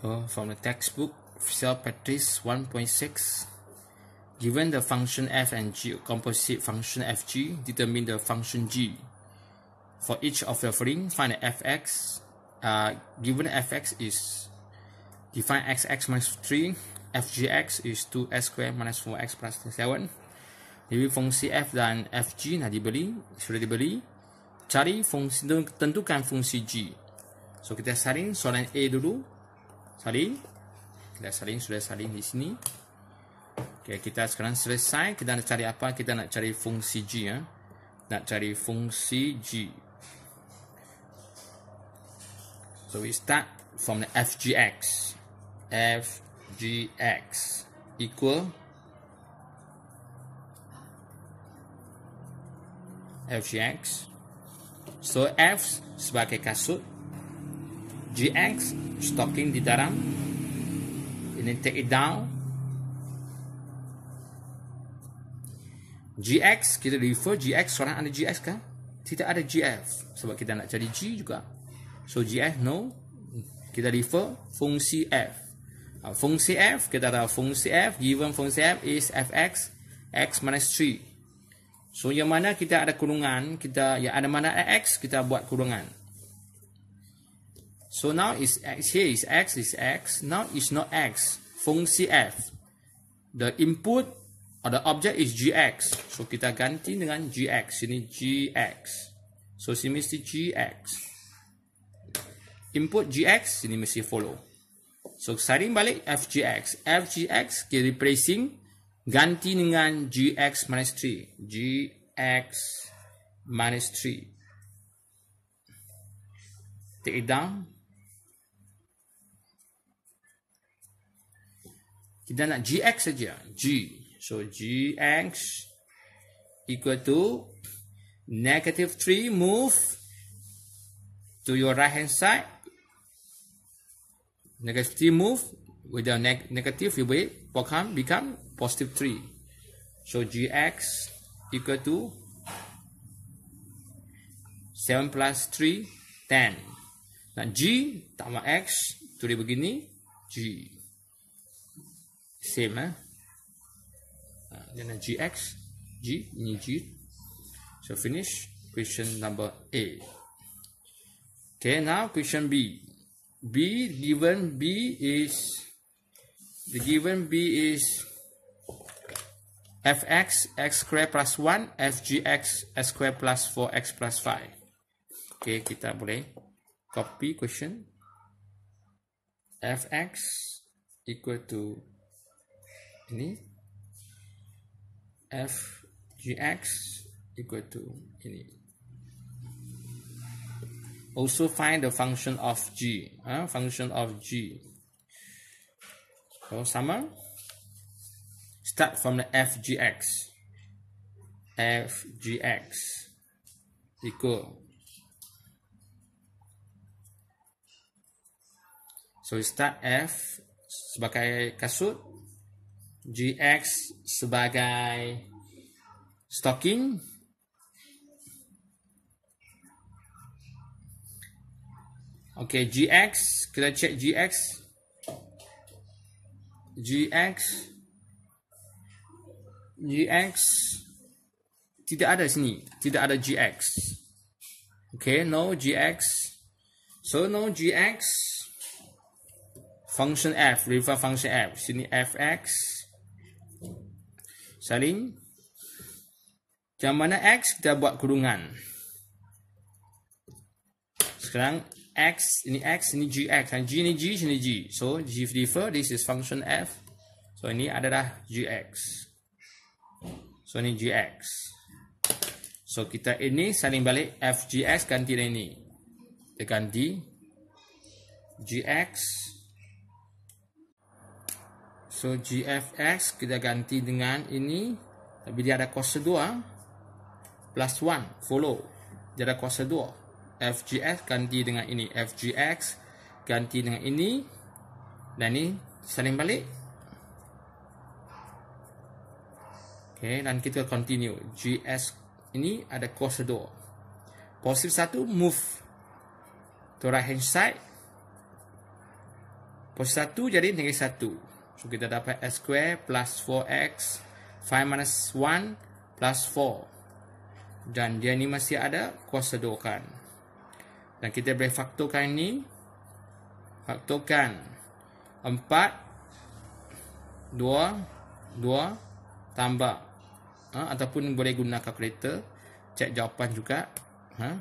From the textbook, Cell Practice 1.6. Given the function f and g, composite function fg, determine the function g. For each of the following, find the fx. Uh, given fx is define xx minus 3, fgx is 2s square minus 4x plus 7. Jadi fungsi f dan fg nak dibeli, sudah dibeli. Cari fungsi, tentukan fungsi g. So kita saling soalan A dulu. Saling. Kita saling, sudah saling di sini. Okay, kita sekarang selesai. Kita nak cari apa? Kita nak cari fungsi G. Ya. Nak cari fungsi G. So we start from the FGX. FGX equal FGX. So F sebagai kasut. GX stocking di dalam. Ini take it down. GX kita refer GX seorang ada GX kan? Tidak ada GF sebab kita nak cari G juga. So GF no. Kita refer fungsi F. Uh, fungsi F kita ada fungsi F given fungsi F is fx x minus 3. So yang mana kita ada kurungan, kita yang ada mana x kita buat kurungan. So now is x here is x is x. Now is not x. Fungsi f. The input or the object is gx. So kita ganti dengan gx. Ini gx. So sini mesti gx. Input gx sini mesti follow. So saring balik fgx. fgx kita replacing ganti dengan gx minus 3. gx minus 3. Take it down. Kita nak gx saja. G. So gx equal to negative 3 move to your right hand side. Negative 3 move. With the neg negative you will become become positive 3 so gx equal to 7 plus 3 10 nak g tambah x tulis begini g same eh? Uh, then gx g ini g so finish question number a. Okay now question b. B given b is the given b is fx x square plus 1 fgx x square plus 4x plus 5 okay kita boleh copy question. Fx equal to ini. F gx equal to ini. Also find the function of g uh, function of g. So sama. Start from the f gx f gx equal. So start f sebagai kasut GX sebagai stocking. Okay, GX kita check GX GX GX tidak ada sini tidak ada GX Okay, no GX so no GX function F refer function F. Sini FX saling yang mana X kita buat kurungan? Sekarang X ini X ini GX dan G ini G ini G. So G differ. This is function F. So ini adalah GX so ini GX so kita ini saling balik FGX ganti dengan ini. Kita ganti GX So GFX kita ganti dengan ini. Tapi dia ada kuasa 2 plus 1 follow. Dia ada kuasa 2 FGX ganti dengan ini. FGX ganti dengan ini. Dan ini saling balik. Okay, dan kita continue. GS ini ada kuasa 2 positif 1 move to right hand side. Posisi 1 jadi negatif 1. So kita dapat x square plus 4x 5 minus 1 plus 4. Dan dia ni masih ada kuasa 2 kan. Dan kita boleh faktorkan ini. Faktorkan 4 2 2 tambah ha, ataupun boleh guna kalkulator cek jawapan juga ha,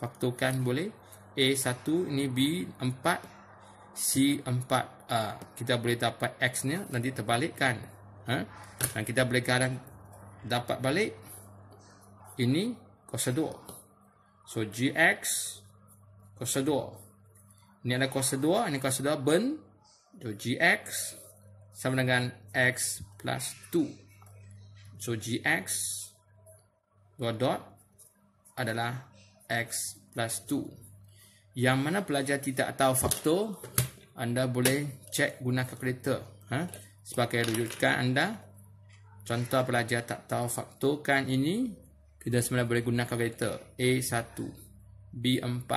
faktorkan boleh A1 ini B4 C4 uh, kita boleh dapat X nya nanti terbalikkan. Ha? dan kita boleh kadang dapat balik ini kuasa 2 so GX kuasa 2 ini ada kuasa 2 ini kuasa 2 burn so GX sama dengan X plus 2 so GX dua dot adalah X plus 2 yang mana pelajar tidak tahu faktor anda boleh cek guna kalkulator ha? sebagai rujukan anda contoh pelajar tak tahu faktorkan ini kita sebenarnya boleh guna kalkulator A1 B4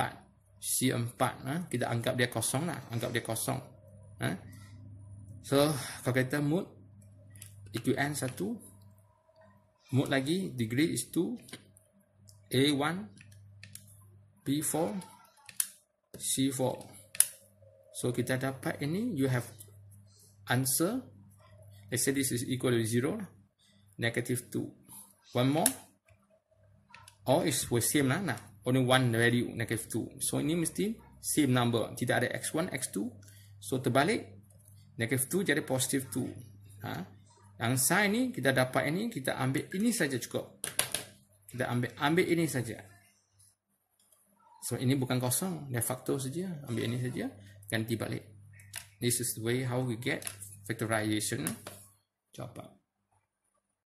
C4 ha? kita anggap dia kosong lah anggap dia kosong ha? so kalkulator mood EQN 1 mood lagi degree is 2 A1 B4 C4 So kita dapat ini you have answer. Let's say this is equal to zero. Negative two. One more. Or is we same lah. Nah. Only one value negative two. So ini mesti same number. Tidak ada x1, x2. So terbalik. Negative two jadi positive two. Ha? Yang sign ni kita dapat ini. Kita ambil ini saja cukup. Kita ambil ambil ini saja. So ini bukan kosong. Dia faktor saja. Ambil ini saja ganti balik. This is the way how we get factorization. Coba.